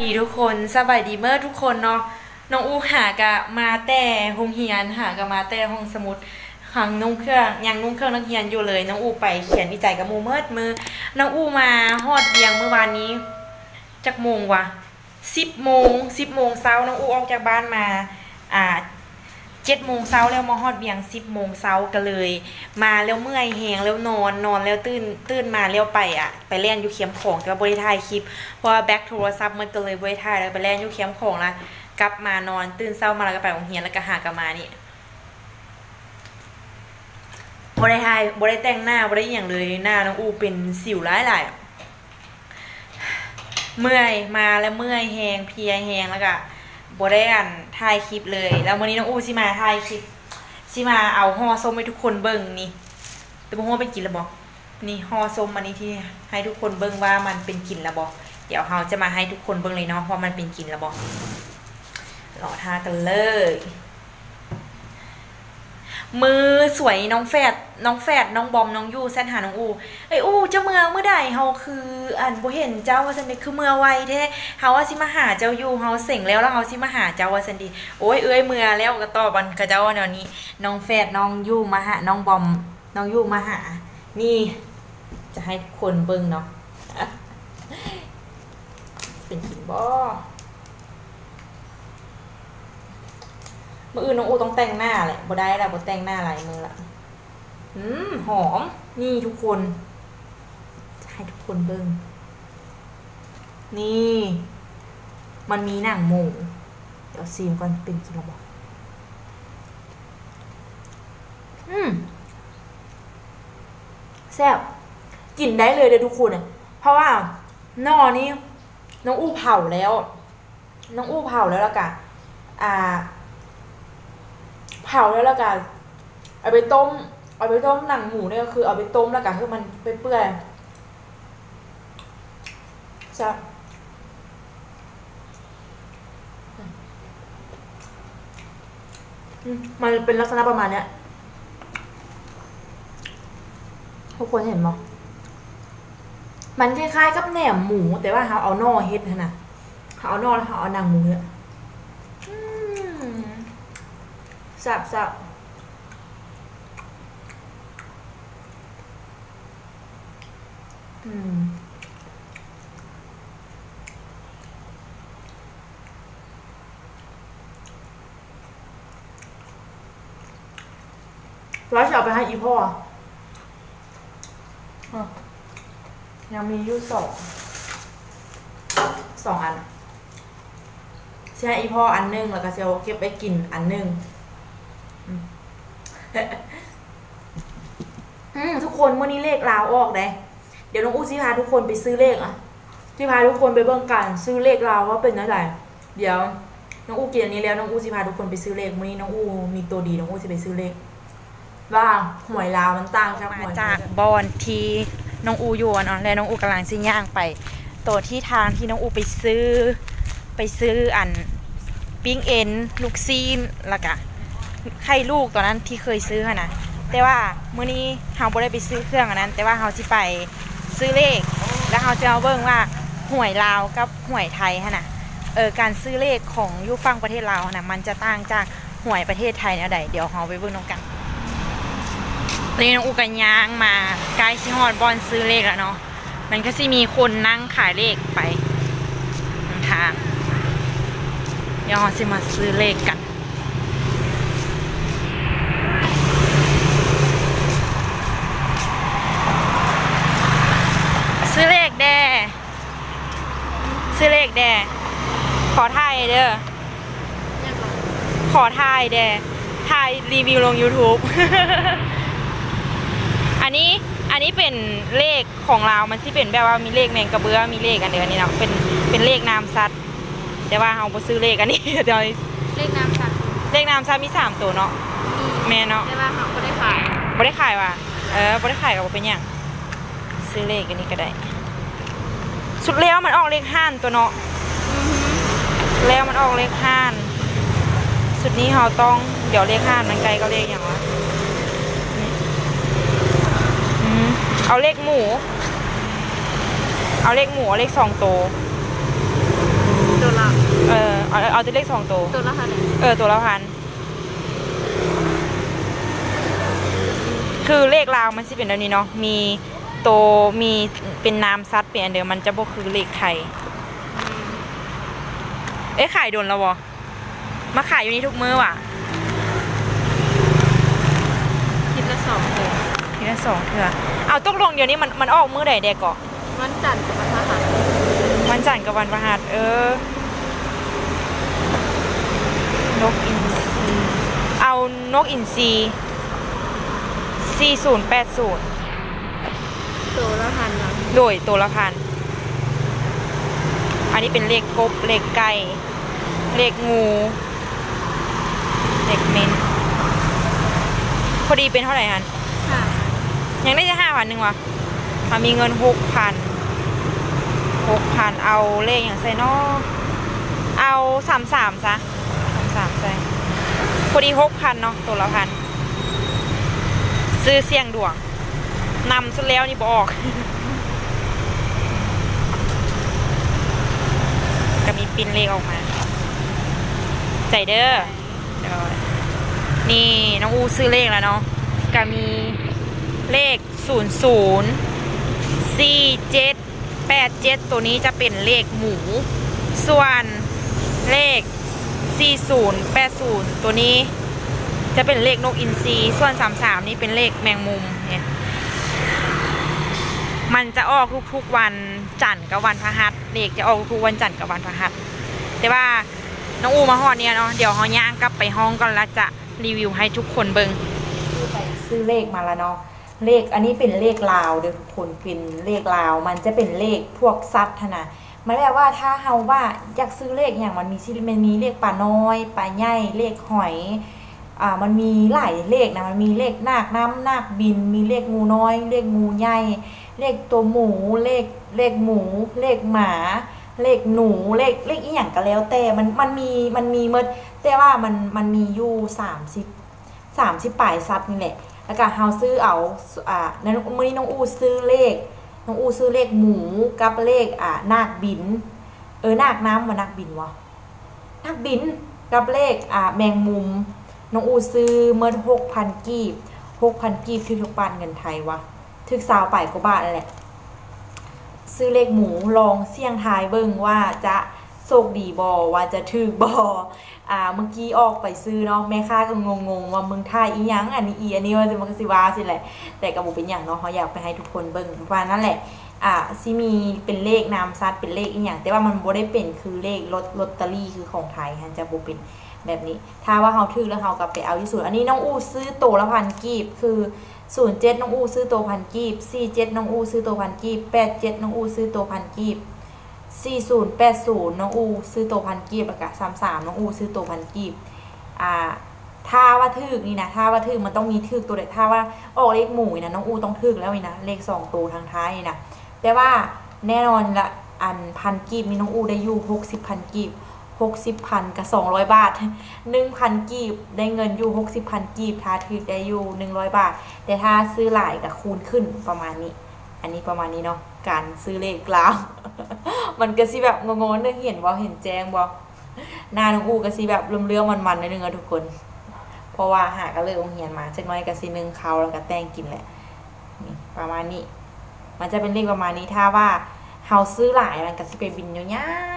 ดีทุกคนสบายดีเมื่อทุกคนเนาะน้องอูหากะมาแต่โรงเรียนหากะมาแต่ห้องสมุดหังนุ่งเครื่องยังนุ่งเครื่องนักเรียนอยู่เลยน้องอูไปเขียนวิจัยกับมูเมิดมือน้องอูมาฮอดเบียงเมื่อวานนี้จักโมงวะสิบโมงสิบโมงเช้าน้องอูออกจากบ้านมาอ่า เจ็ดโมงเช้าแล้วมาฮอดเบียงสิบโมงเช้ากันเลย มาแล้วเมื่อยแหงแล้วนอนนอนแล้วตื่นตื่นมาแล้วไปอะ ไปเล่นอยู่เขียมของแต่ว่าบริถายคลิปเพราะว่าแบ็คโทรศัพท์มันก็เลยบริถายแล้วไปเล่นอยู่เขียมของแล้วกลับมานอนตื่นเช้ามาแล้วก็ไปโรงเรียนแล้วก็หากลับมานี่บริถายบริแต่งหน้าบริอย่างเลยหน้าน้องอูเป็นสิวร้ายหลายเมื่อยมาแล้วเมื่อยแหงเพียแหงแล้วก็ บได้อันถ่ายคลิปเลย แล้ววันนี้น้องอูสิมาถ่ายคลิปสิมาเอาห่อส้มให้ทุกคนเบิ่งนี่แต่บ่ฮู้ว่าเป็นกินแล้วบ่นี่ห่อส้มอันนี้ที่ให้ทุกคนเบิ่งว่ามันเป็นกินแล้วบ่เดี๋ยวเราจะมาให้ทุกคนเบิ่งเลยเนาะว่ามันเป็นกินแล้วบ่รอทากันเลย มือสวยน้องแฟดน้องแฟดน้องบอมน้องยูแซนหาน้องอูไอยอูเจ้าเมืองเมื่อใดเฮาคืออันบ่เห็นเจ้าว่าซันเด้คือเมื่อไวแท้เฮาว่าสิมาหาเจ้าอยู่เฮาเส็งแล้วแล้วเฮาสิมาหาเจ้าว่าซันดีโอ้ยเอ้ยเมื่อแล้วก็ตอบันกับเจ้าแนวนี้ น้องแฟดน้องยูมาหาน้องบอมน้องยูมาหา นี่ จะให้คนเบิ่งเนาะเป็นกินบ่ มื่ออื่นน้องอูต้องแต่งหน้าแหละบ่ได้แล้วบ่แต่งหน้าลายมือละอืมหอม นี่ทุกคนให้ทุกคนเบิ่งนี่ มันมีหนังหมู เดี๋ยวซีมก่อนเป็นกินระบอกอืมแซ่บกินได้เลยเด้อทุกคนอะเพราะว่านอนี่น้องอู้เผาแล้ว น้องอู้เผาแล้วล้วกันอ่า เผาแล้วล้วกันเอาไปต้ม เอาไปต้มหนังหมูเนี่ยก็คือเอาไปต้มแล้วกันคือมันเปื่อยๆจะมมันเป็นลักษณะประมาณเนี้ยทุกคนเห็นมั้ยมันคล้ายๆกับแหนมหมู แต่ว่าเขาเอานอเฮ็ดนะเขาเอานอแล้วเขาเอาหนังหมูเนี่ยอืม สับสับอืมแล้วจะเอาไปให้อีพ่ออะยังมีอยู่สองสองอันใช่อีพ่ออันหนึงแล้วก็เซลเก็บไปกินอันหนึง อืมทุกคนเมื่อนี้เลขลาวออกเลยเดี๋ยวน้องอู้สิพาทุกคนไปซื้อเลขอะที่พาทุกคนไปเบิ่งกันซื้อเลขลาวว่าเป็นเท่าไหร่เดี๋ยวน้องอู้กินอันนี้แล้วน้องอู้สิพาทุกคนไปซื้อเลขมื่อนี้น้องอู้มีตัวดีน้องอู้จะไปซื้อเลขว่าหวยลาวมันต่างจากหวยจากบอนทีน้องอูอยู่เนาะและน้องอูกำลังซิย่างไปตัวที่ทางที่น้องอูไปซื้อไปซื้ออันปิ้งเอ็นลูกซีนล้วก็ ไข่ลูกตอนนั้นที่เคยซื้อค่ะนะแต่ว่ามื้อนี้เฮาบ่ได้ไปซื้อเครื่องอันนั้น แต่ว่าเฮาสิไปซื้อเลข แล้วเฮาจะเอาเบิ่งว่าหวยลาวกับหวยไทยค่ะนะเออการซื้อเลขของยูฟังประเทศลาวนะมันจะต่างจากหวยประเทศไทยแนวใดเดี๋ยวเฮาไปเบิ่งนำกันตอนนี้น้องอูกันยางมาใกล้ชิฮอดบอลซื้อเลขแล้วเนาะมันก็สิมีคนนั่งขายเลขไปนำทางเดี๋ยวเราสิมาซื้อเลขกัน ซื้อเลขแด่ ซื้อเลขแด่ขอถ่ายเด้อขอถ่ายแด่ถ่ายรีวิวลง YouTube อันนี้อันนี้เป็นเลขของเรา มันที่เป็นแบบว่ามีเลขแมงกระเบื้อมีเลขอันเดียวอันนี้เนาะเป็นเป็นเลขนามซัดแต่ว่าเราไปซื้อเลขอันนี้เดี๋ยวเลขน้ำค่ะเลขนามซัดมีสามตัวเนาะแม่เนาะแต่ว่าเขาก็ได้ขายบ่ได้ขายว่ะเออบ่ได้ขายก็บ่เป็นหยังซื้อเลขอันนี้ก็ได้ สุดแล้วมันออกเลขห้านตัวเนาะสุดแล้วมันออกเลขห้านสุดนี้เราต้องเดี๋ยวเลขห้านมันไกลก็เลขอย่างวะนี่อืมเอาเลขหมู เอาเลขหมูเอาเลขสองตัวเอาแต่เลขสองตัว ตัวละเท่าไหร่เออตัวละพันคือเลขลาวมันสิเป็นแบบนี้เนาะมีโตวมีเป็นนามซัดเป็นอันเดียวมันจะบ่คือเลขไทย เอ๊ะขายโดนแล้ววะมาขายอยู่นี่ทุกมื้อว่ะคิดละสองเลยทีละสองเถื่อเอาตกลงเดี๋ยวนี้มันมันออกมื้อใดแดกเกาะวันจันทร์กับวันพฤหัสวันจันทร์กับวันพฤหัสเออนกอินทรีเอานกอินทรี4080 ตัวละพันเนาะโดยตัวละพัน อันนี้เป็นเลขกบ เลขไก่ เลขงู เลขเมน พอดีเป็นเท่าไหร่ฮันค่ะยังได้จะห้าพันหนึ่งวะถ้ามีเงินหกพันหกพันเอาเลขอย่างไซนอเอาสามสามซะสามสามใส่พอดีหกพันเนาะตัวละพัน ซื้อเสี่ยงดวง นำสุดแล้วนี่บอก ก็มีปิ้นเลขออกมา ใจเด้อนี่น้องอูซื้อเลขแล้วเนาะก็มีเลขศูนย์ศูนย์สี่เจ็ดแปดเจ็ดตัวนี้จะเป็นเลขหมู ส่วนเลขสี่ศูนย์แปดศูนย์ตัวนี้จะเป็นเลขนกอินทรีส่วนสามสามนี่เป็นเลขแมงมุมเนี่ย มันจะออกทุกๆวันจันทร์กับวันพฤหัสเลขจะออกทุกๆวันจันทร์กับวันพฤหัสแต่ว่าน้องอูมาฮอดเนี่ยเนาะเดี๋ยวเฮาย่างกลับไปห้องก่อนแล้วจะรีวิวให้ทุกคนเบิงซื้อเลขมาแล้วเนาะเลขอันนี้เป็นเลขลาวเดี๋ยวทุกคนเป็นเลขลาว มันจะเป็นเลขพวกซัดนะมันแปลว่าถ้าเฮาว่าอยากซื้อเลขอย่างมันมีสิมันมีเลขปลาน้อยปลาใหญ่เลขหอยอ่ามันมีหลายเลขนะมันมีเลขนาคน้ำนาคบิน มีเลขงูน้อย เลขงูใหญ่ เลขตัวหมู เลขเลขหมู เลขหมา เลขหนู เลขเลขอีหยังก็แล้วแต่ มันมันมีมันมีหมดแต่ว่ามันมันมีอยู่สามสิบสามสิบปลายซับนี่แหละแล้วก็เฮาซื้อเอาอ่าในมื้อนี้น้องอูซื้อเลข น้องอูซื้อเลขหมูกับเลขอ่านาคบิน เออนาคน้ำว่านาคบินวะนาคบินกับเลขอ่าแมงมุม น้องอูซื้อเมื่อหกพันกีบหกพันกีบถึกทุกปานเงินไทยวะ ถึกสาวไปกว่าบาทนั่นแหละ ซื้อเลขหมูลองเสี่ยงทายเบิ่งว่าจะโชคดีบอว่าจะถือบออ่าเมื่อกี้ออกไปซื้อเนาะแม่ค้าก็งงๆว่ามึงทายอีหยังอันนี้อีอันนี้ว่าจะมันก็สิว่าสิแหละแต่ก็บ่เป็นอย่างเนาะเขาอยากไปให้ทุกคนเบิ่งว่านั่นแหละอ่าซิมีเป็นเลขนามซัดเป็นเลขอีหยังแต่ว่ามันบ่ได้เป็นคือเลขลอตลอตเตอรี่คือของไทยฮะจะบ่เป็นแบบนี้ ถ้าว่าเฮาถือแล้วเฮาก็ไปเอาที่ศูนย์อันนี้น้องอู้ซื้อโตละพันกีบคือ ศูนย์เจ็ดน้องอูซื้อตัวพันกีบสี่เจ็ดน้องอูซื้อตัวพันกีบแปดเจ็ดน้องอูซื้อตัวพันกีบสี่ศูนย์แปดศูนย์น้องอูซื้อตัวพันกีบแล้วก็สามสามน้องอูซื้อตัวพันกีบอ่าถ้าว่าทึกนี่นะถ้าว่าทึกมันต้องมีทึกตัวเด็ดถ้าว่าออกเลขหมู่นะน้องอูต้องทึกแล้วนี่นะเลขสองตัวทางท้ายนี่นะแต่ว่าแน่นอนละอันพันกีบนี่น้องอูได้อยู่หกสิบพันกีบ หกสิบพันกับสองร้อยบาทหนึ่งพันกีบ ได้เงินอยู่หกสิบพันกีบถ้าทึกได้อยู่หนึ่งร้อยบาท แต่ถ้าซื้อหลายกับคูณขึ้นประมาณนี้ อันนี้ประมาณนี้เนาะ การซื้อเลขกลาว มันก็สิแบบงงๆเนึงเห็นบ่เห็นแจ้งบ่หน้าน้องอูก็สิแบบเลื่อมๆมันๆนิดนึงอะทุกคน เพราะว่าหาก็เลยองเหียนมาจักน้อยก็สินึ่งเขาแล้วก็แต่งกินแหละนี่ประมาณนี้ มันจะเป็นเลขประมาณนี้ถ้าว่าเฮาซื้อหลายมันก็สิเป็นบินยา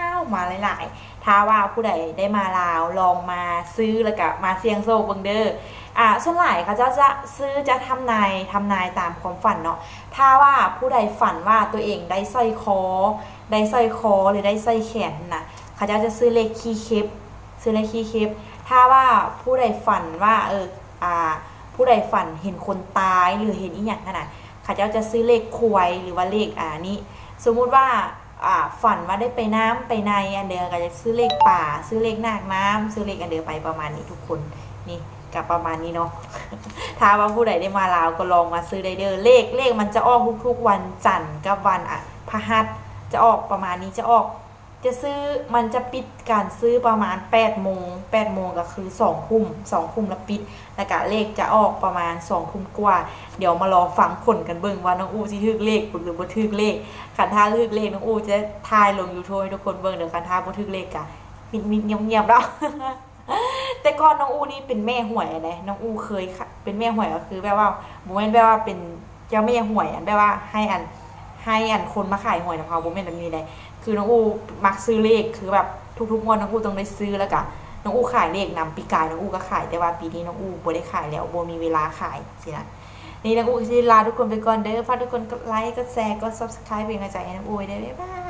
วๆ มาหลายๆ ถ้าว่าผู้ใดได้มาลาวลองมาซื้อแล้วก็มาเสี่ยงโชคเบิงเดอ้ออ่าส่วนหลายเขาจะจะซื้อจะทำนายทำนายตามความฝันเนาะถ้าว่าผู้ใดฝันว่าตัวเองได้สร้อยคอ ได้สร้อยคอหรือได้สร้อยแขนนะเขาจะจะซื้อเลขคีย์เคปซื้อเลขคีย์เคปถ้าว่าผู้ใดฝันว่าเอออ่าผู้ใดฝันเห็นคนตายหรือเห็นอีหยังขนาดเขาจะจะซื้อเลขควยหรือว่าเลขอ่านี้สมมุติว่า ฝันว่าได้ไปน้ำไปในอันเดียวก็จะซื้อเลขป่า ซื้อเลขนากน้ำซื้อเลขอันเดียวไปประมาณนี้ทุกคนนี่กับประมาณนี้เนาะถ้าว่าผู้ใดได้มาลาวก็ลองมาซื้อได้เด้อเลขเลขมันจะออกทุกๆวันจันทร์กับวันอะพหัสจะออกประมาณนี้จะออก จะซื้อมันจะปิดการซื้อประมาณ8โมง8โมงก็คือ2ทุ่ม2ทุ่มแล้วปิดแล้วก็เลขจะออกประมาณ2ทุ่มกว่า เดี๋ยวมารอฟังผลกันเบิ่งว่าน้องอูสิทึกเลขหรือบ่ทึกเลขคันถ้าทึกเลขน้องอูจะทายลง YouTube ให้ทุกคนเบิ่งเดี๋ยวคันถ้าบ่ทึกเลขก็มิดมิดเงียบเงียบๆแล้วแต่ก่อนน้องอูนี่เป็นแม่หวยอะน้องอูเคยเป็นแม่หวยก็คือแบบว่า moment แบบว่าเป็นเจ้าแม่หวยอันแบบว่าให้อันให้อันคนมาขายหวยนะเขา moment แบบนี้เลย คือน้องอูมักซื้อเลขคือแบบทุกๆงวดน้องอูต้องได้ซื้อแล้วก็น้องอูขายเลขนำปีกายน้องอูก็ขายแต่ว่าปีนี้น้องอูบ่ได้ขายแล้วบ่มีเวลาขายสินะนี่น้องอูที่ลาทุกคนไปก่อนเด้อฝากทุกคนกดไลค์กดแชร์กด subscribe เป็นกำลังใจให้น้องอูไว้เด้บ๊ายบาย